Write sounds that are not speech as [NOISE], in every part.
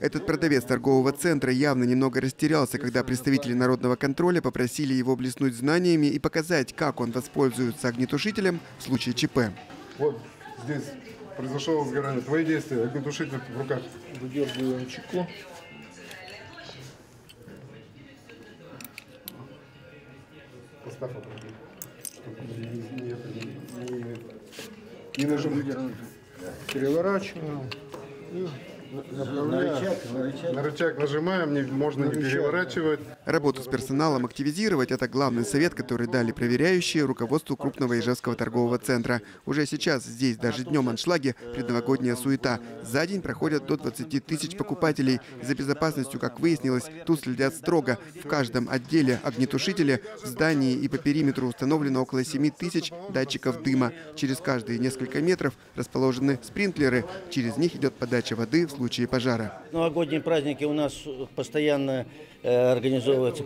Этот продавец торгового центра явно немного растерялся, когда представители народного контроля попросили его блеснуть знаниями и показать, как он воспользуется огнетушителем в случае ЧП. Вот здесь произошло возгорание. Твои действия, огнетушитель в руках. Выдергиваем чеку. Поставь обратно. И нажимай. Переворачиваем. И На рычаг нажимаем, не, можно не переворачивать. Работу с персоналом активизировать – это главный совет, который дали проверяющие руководству крупного Ижевского торгового центра. Уже сейчас здесь даже днем аншлаги предновогодняя суета. За день проходят до 20 тысяч покупателей. За безопасностью, как выяснилось, тут следят строго. В каждом отделе огнетушителя в здании и по периметру установлено около 7 тысяч датчиков дыма. Через каждые несколько метров расположены спринклеры. Через них идет подача воды в случае пожара. Новогодние праздники у нас постоянно э, организовывается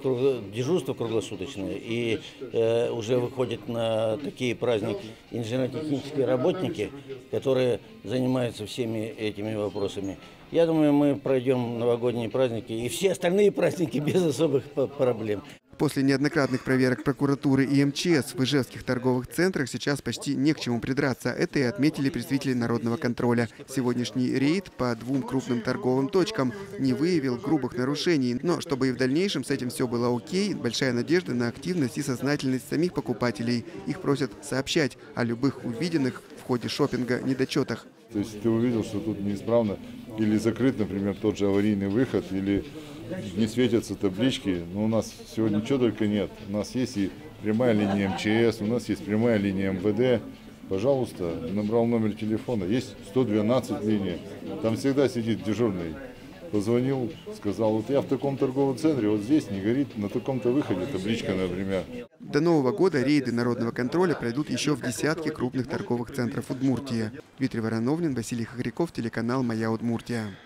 дежурство круглосуточное, и э, уже выходят на такие праздники инженерно-технические работники, которые занимаются всеми этими вопросами. Я думаю, мы пройдем новогодние праздники и все остальные праздники [LAUGHS] без особых проблем. После неоднократных проверок прокуратуры и МЧС в ижевских торговых центрах сейчас почти не к чему придраться. Это и отметили представители народного контроля. Сегодняшний рейд по двум крупным торговым точкам не выявил грубых нарушений. Но чтобы и в дальнейшем с этим все было окей, большая надежда на активность и сознательность самих покупателей. Их просят сообщать о любых увиденных в ходе шопинга недочетах. То есть ты увидел, что тут неисправно или закрыт, например, тот же аварийный выход, или не светятся таблички. Но у нас сегодня ничего только нет. У нас есть и прямая линия МЧС, у нас есть прямая линия МВД. Пожалуйста, набрал номер телефона, есть 112 линия, там всегда сидит дежурный. Позвонил, сказал, вот я в таком торговом центре, вот здесь не горит, на таком-то выходе табличка, например. До Нового года рейды народного контроля пройдут еще в десятки крупных торговых центров Удмуртии. Дмитрий Вороновнин, Василий Хохряков, телеканал «Моя Удмуртия».